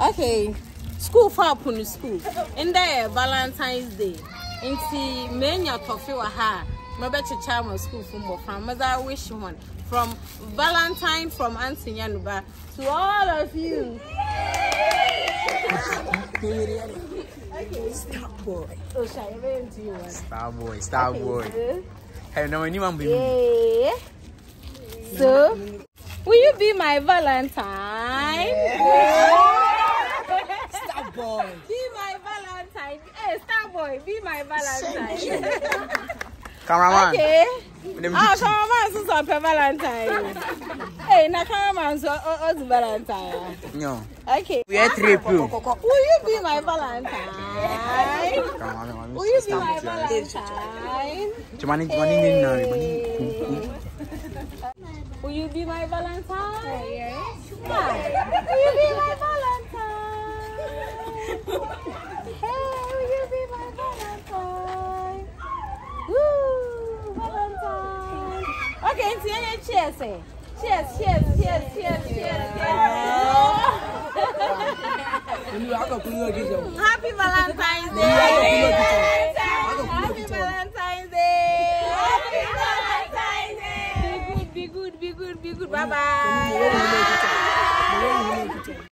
Okay, school for upon school. In there, Valentine's Day. Inti menya tofi wa ha. Mabeche chama school from from mother wish one from Valentine from Auntie Yanuba to all of you. Star boy. Oh, shall I wait to you one? Star boy. Star boy. Hey, no, anyone be Yeah. So, will you be my Valentine? Star boy. Be my Valentine. Hey, Starboy, be my Valentine. Cameraman. okay. Ah, teach you. cameraman so so pe Valentine. hey, na cameraman so o o to Valentine. No. Okay. We are three people. Will you be my Valentine? Cameraman. Will you be my Valentine? Chumani, chumani, nini na, chumani. Hey. Will you be my Valentine? Yes. Will you be my Valentine? cheers, cheers, cheers, cheers, cheers, cheers, cheers, cheers. Happy Valentine's Day. Happy Valentine's Day. Happy Valentine's Day. Be good, be good, be good, be good. Bye bye.